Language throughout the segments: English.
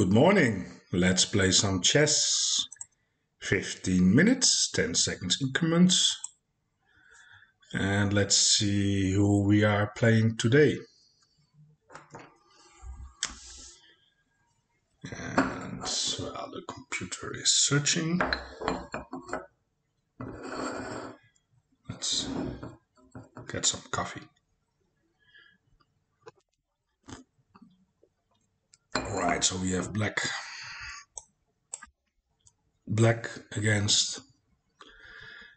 Good morning. Let's play some chess. 15 minutes, 10 seconds increments. And let's see who we are playing today. And well, the computer is searching. Let's get some coffee. Right, so we have black black against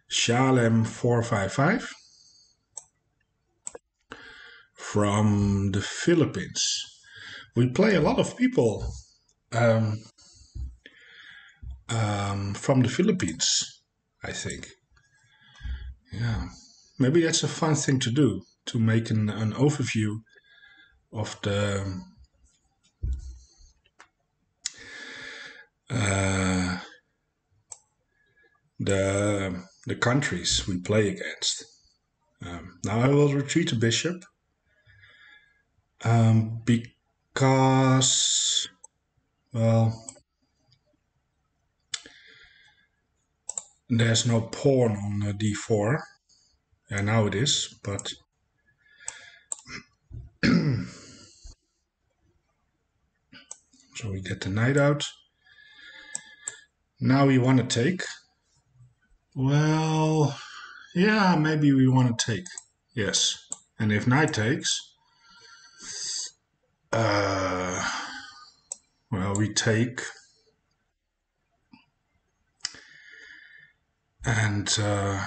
Shalem 455 from the Philippines. We play a lot of people um, um, from the Philippines, I think. Yeah, maybe that's a fun thing to do to make an, an overview of the uh, the the countries we play against. Um, now I will retreat a bishop um, because, well, there's no pawn on d4. Yeah, now it is, but so we get the knight out. Now we want to take. Well, yeah, maybe we want to take. Yes. And if knight takes, uh, well, we take. And uh,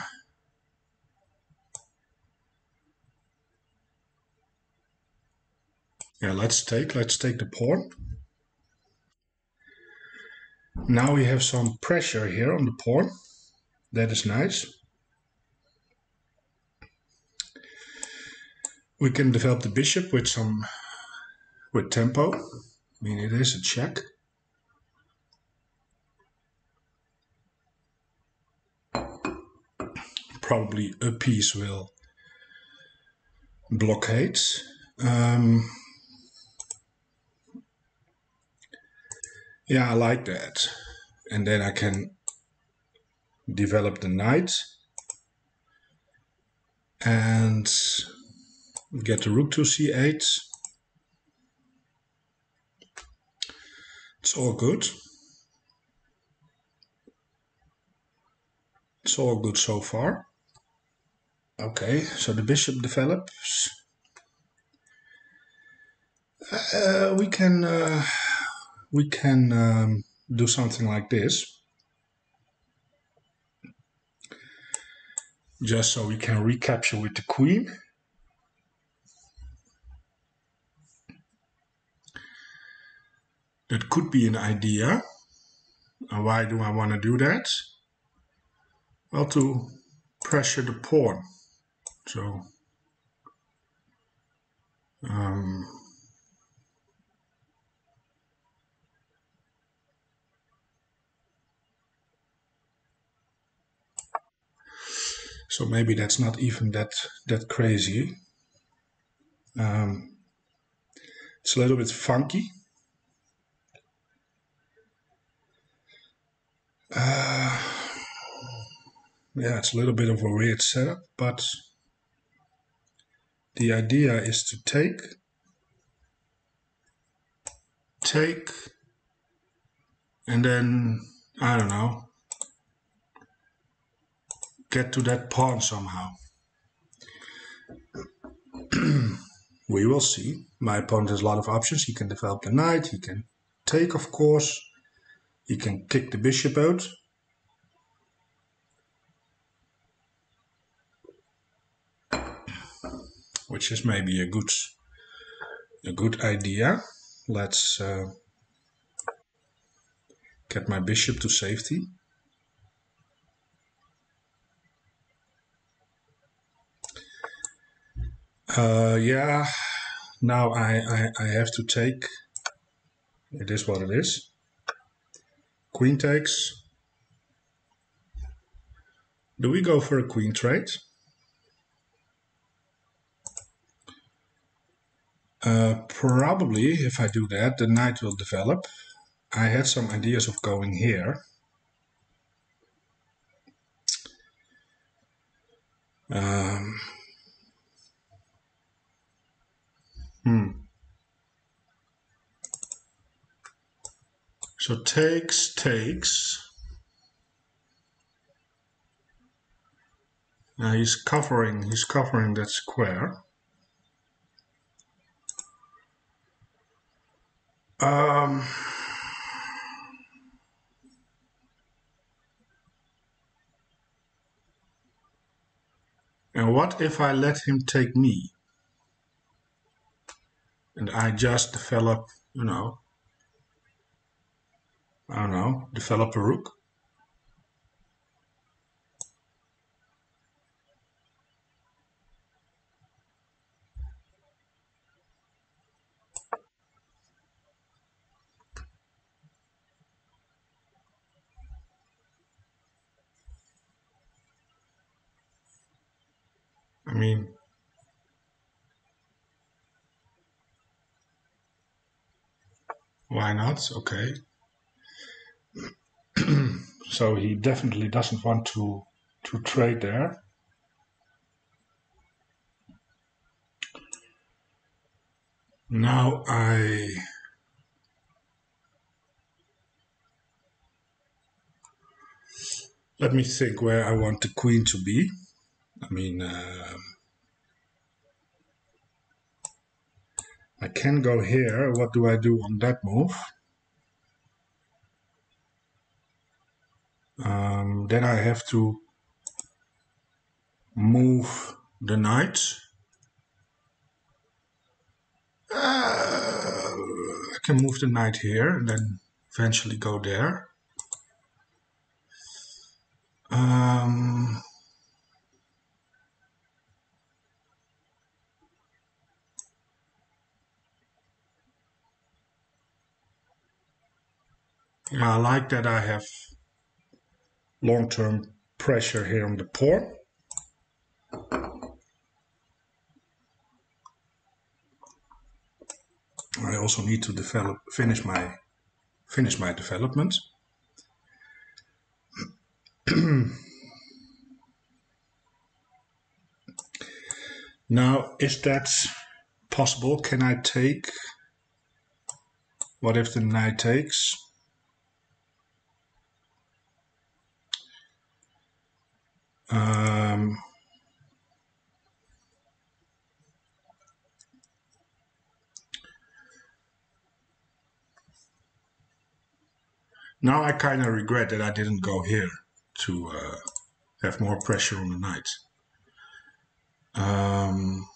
yeah, let's take, let's take the pawn. Now we have some pressure here on the pawn. That is nice. We can develop the bishop with some with tempo. I mean, it is a check. Probably a piece will blockade. Um, Yeah, I like that. And then I can develop the knight and get the rook to c8. It's all good. It's all good so far. Okay, so the bishop develops. Uh, we can uh, we can um, do something like this. Just so we can recapture with the queen. That could be an idea. And why do I want to do that? Well, to pressure the pawn. So, um, So maybe that's not even that that crazy. Um, it's a little bit funky. Uh, yeah, it's a little bit of a weird setup, but the idea is to take, take, and then, I don't know, get to that pawn somehow. we will see. My opponent has a lot of options. He can develop the knight, he can take, of course. He can kick the bishop out. Which is maybe a good a good idea. Let's uh, get my bishop to safety. Uh, yeah, now I, I, I have to take, it is what it is. Queen takes. Do we go for a queen trade? Uh, probably, if I do that, the knight will develop. I had some ideas of going here. Um, hmm. So takes, takes. Now he's covering, he's covering that square. Um, and what if I let him take me? And I just develop, you know, I don't know, develop a rook? I mean, why not? Okay. so he definitely doesn't want to to trade there. Now I let me think where I want the queen to be. I mean, uh, I can go here. What do I do on that move? Um, then I have to move the knight. Uh, I can move the knight here and then eventually go there. Um, Yeah, I like that I have long-term pressure here on the pawn. I also need to develop, finish my, finish my development. now, is that possible? Can I take? What if the knight takes? Um, now I kind of regret that I didn't go here to uh, have more pressure on the knight. Um,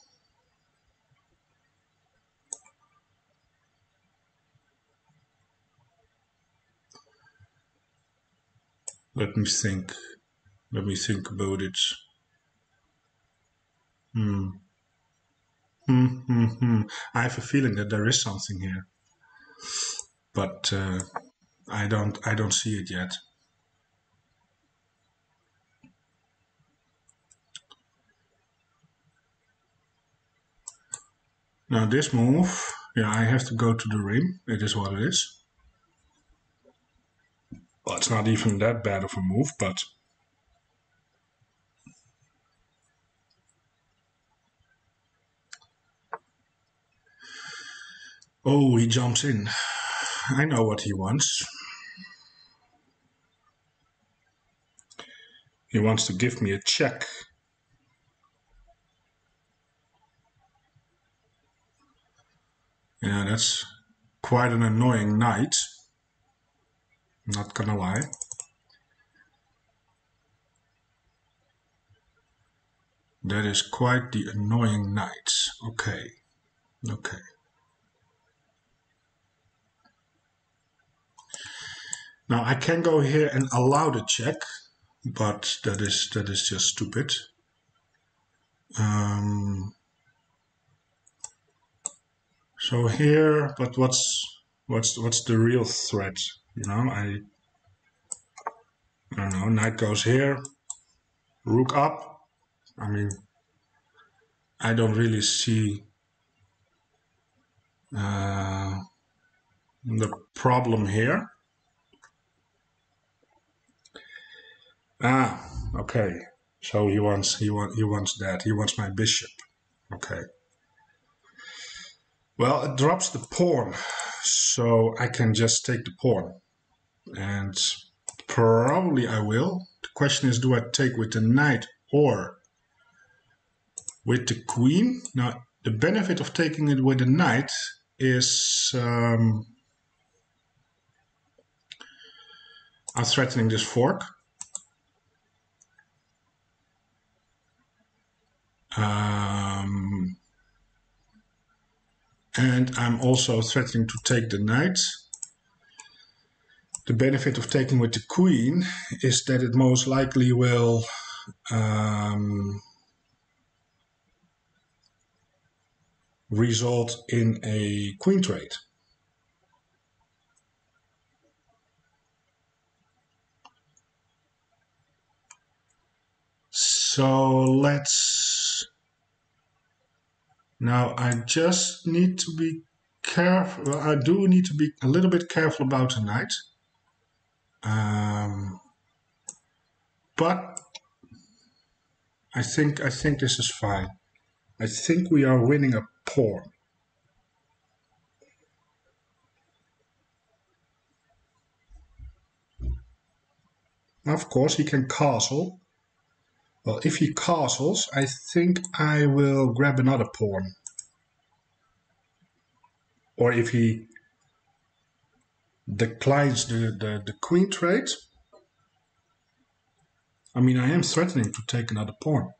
let me think. Let me think about it. Hmm. Hmm, hmm, hmm. I have a feeling that there is something here, but uh, I don't. I don't see it yet. Now this move, yeah, I have to go to the rim. It is what it is. Well, it's not even that bad of a move, but Oh, he jumps in. I know what he wants. He wants to give me a check. Yeah, that's quite an annoying knight. Not gonna lie. That is quite the annoying knight. Okay. Okay. Now I can go here and allow the check, but that is that is just stupid. Um, so here, but what's what's what's the real threat? You know, I I don't know. Knight goes here, rook up. I mean, I don't really see. Uh, the problem here. Ah, okay. So he wants he want he wants that. He wants my bishop. Okay. Well, it drops the pawn, so I can just take the pawn, and probably I will. The question is, do I take with the knight or with the queen? Now, the benefit of taking it with the knight is um, I'm threatening this fork. Um, and I'm also threatening to take the knight. The benefit of taking with the queen is that it most likely will um, result in a queen trade. So let's, now I just need to be careful, I do need to be a little bit careful about tonight. Um, but I think, I think this is fine. I think we are winning a pawn. Of course, he can castle. Well, if he castles, I think I will grab another pawn. Or if he declines the, the, the queen trade, I mean, I am threatening to take another pawn.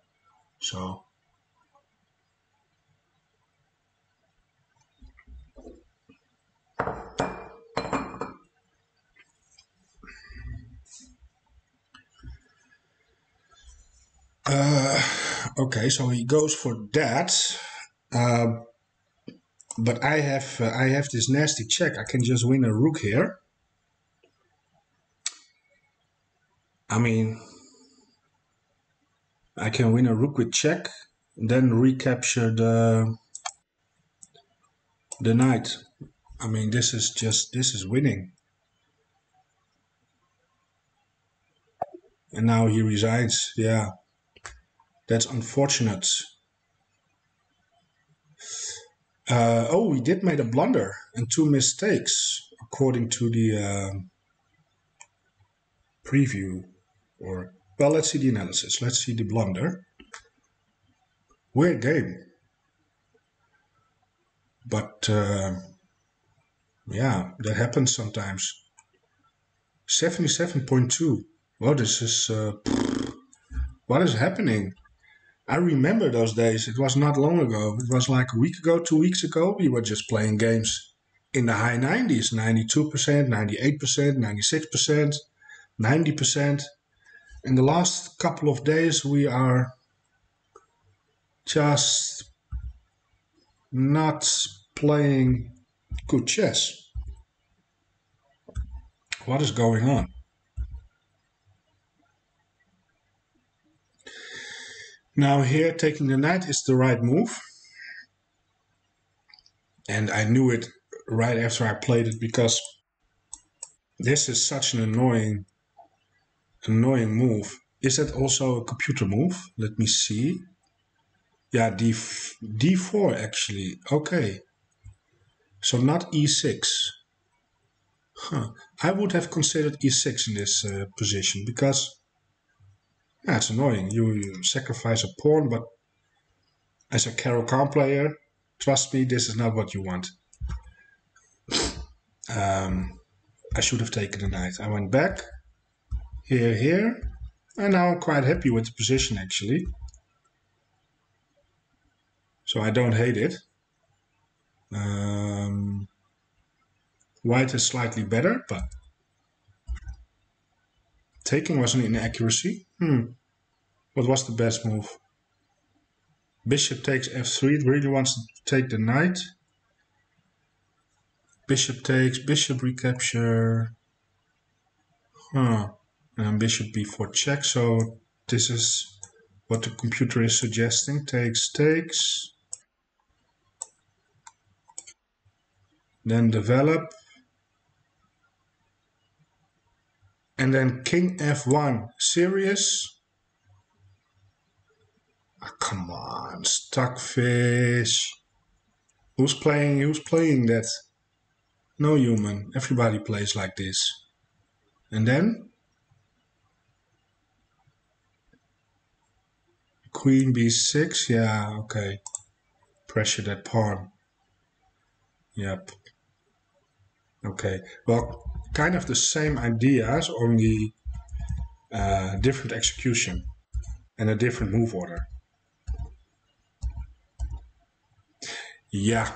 So Uh, okay, so he goes for that. Uh, but I have uh, I have this nasty check. I can just win a rook here. I mean, I can win a rook with check, then recapture the the knight. I mean, this is just this is winning. And now he resigns. Yeah. That's unfortunate. Uh, oh, we did make a blunder and two mistakes, according to the uh, preview. Or well, let's see the analysis. Let's see the blunder. Weird game, but uh, yeah, that happens sometimes. Seventy-seven point two. Well, this is uh, what is happening? I remember those days. It was not long ago. It was like a week ago, two weeks ago. We were just playing games in the high 90s 92%, 98%, 96%, 90%. In the last couple of days, we are just not playing good chess. What is going on? Now here taking the knight is the right move. And I knew it right after I played it because this is such an annoying annoying move. Is that also a computer move? Let me see. Yeah, D, D4 actually. Okay. So not E6. Huh. I would have considered E6 in this uh, position because yeah, annoying. You, you sacrifice a pawn, but as a Caro-Kann player, trust me, this is not what you want. Um, I should have taken the knight. I went back, here, here, and now I'm quite happy with the position actually. So I don't hate it. Um, white is slightly better, but Taking was an inaccuracy. Hmm. What was the best move? Bishop takes f3. It really wants to take the knight. Bishop takes, bishop recapture. Huh. And bishop b4 check. So this is what the computer is suggesting. Takes, takes. Then develop. And then king f1, serious. Oh, come on, Stockfish. Who's playing, who's playing that? No human, everybody plays like this. And then? Queen b6, yeah, okay. Pressure that pawn. Yep. Okay, well, kind of the same ideas, only uh, different execution and a different move order. Yeah,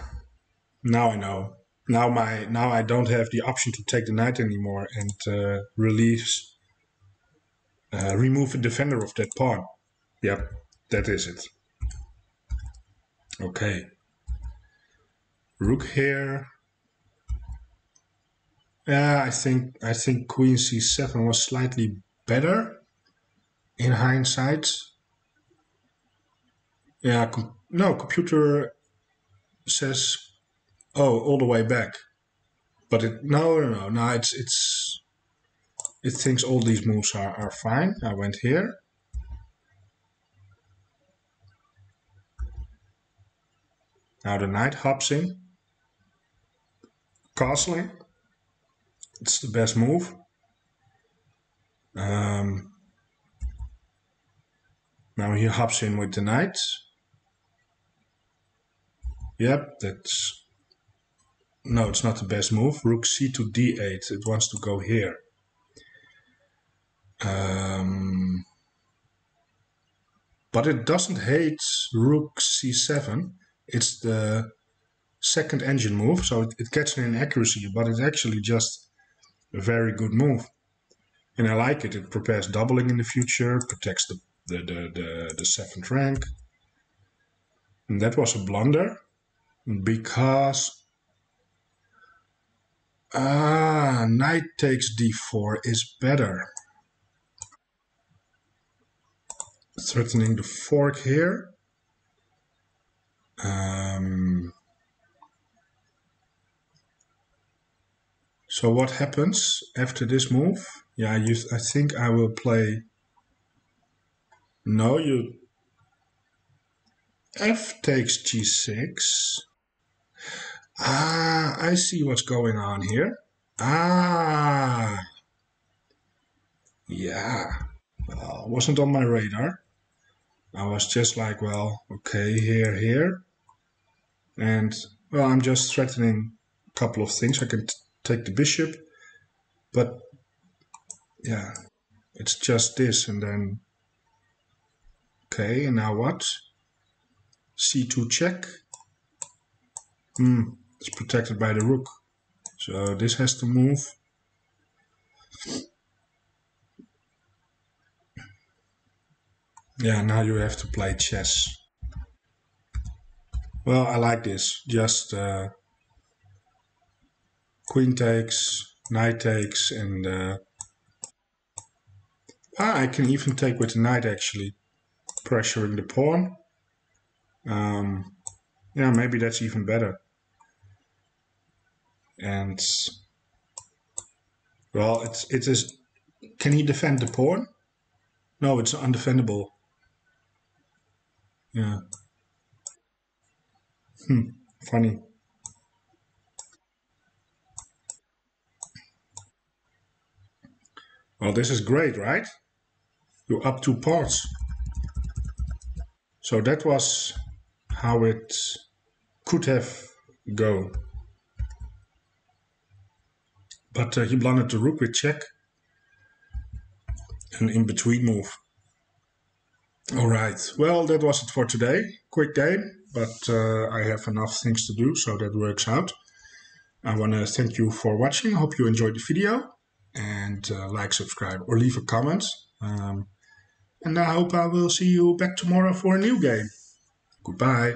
now I know. Now my now I don't have the option to take the knight anymore and uh, release, uh, remove the defender of that pawn. Yep, that is it. Okay. Rook here. Yeah, I think I think Queen c7 was slightly better in hindsight. Yeah, com no, computer says, oh, all the way back. But it no no no no it's it's it thinks all these moves are, are fine. I went here. Now the knight hops in. Castling. It's the best move. Um, now he hops in with the knight. Yep, that's... No, it's not the best move. Rook c to d8. It wants to go here. Um, but it doesn't hate rook c7. It's the second engine move, so it, it gets an inaccuracy, but it's actually just a very good move. And I like it. It prepares doubling in the future, protects the, the, the, the, the seventh rank. And that was a blunder because ah, knight takes d4 is better. Threatening the fork here. Um, so what happens after this move? Yeah, you, I think I will play... No, you... F takes g6. Ah, I see what's going on here. Ah. Yeah. Well, wasn't on my radar. I was just like, well, okay, here, here. And, well, I'm just threatening a couple of things. I can take the bishop, but, yeah, it's just this, and then, okay, and now what? c2 check. Hmm, it's protected by the rook. So this has to move. Yeah, now you have to play chess. Well, I like this. Just uh, queen takes, knight takes, and uh, ah, I can even take with the knight actually, pressuring the pawn. Um, yeah, maybe that's even better. And well, it's it is. Can he defend the pawn? No, it's undefendable. Yeah. Hmm. Funny. Well, this is great, right? You're up two parts. So that was how it could have go. But uh, he blundered the rook with check. An in-between move. All right. Well, that was it for today. Quick game, but uh, I have enough things to do, so that works out. I want to thank you for watching. I hope you enjoyed the video. And uh, like, subscribe, or leave a comment. Um, and I hope I will see you back tomorrow for a new game. Goodbye.